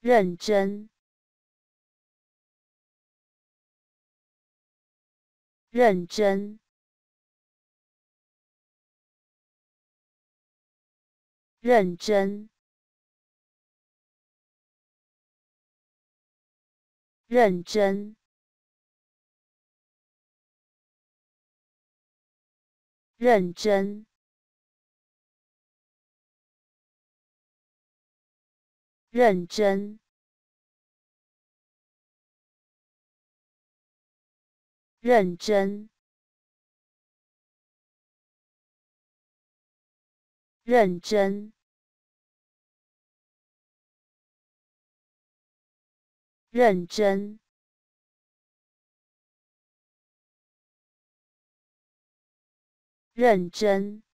认真，认真，认真，认真，认真。认真，认真，认真，认真，认真。